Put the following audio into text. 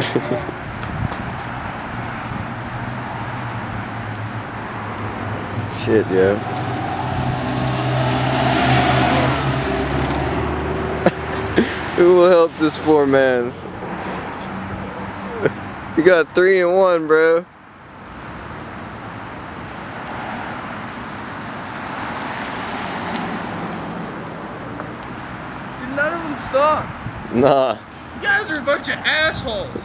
Shit, yo. Who will help this poor man? you got three and one, bro. Did none of them stop? Nah. You guys are a bunch of assholes.